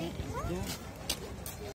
Yeah.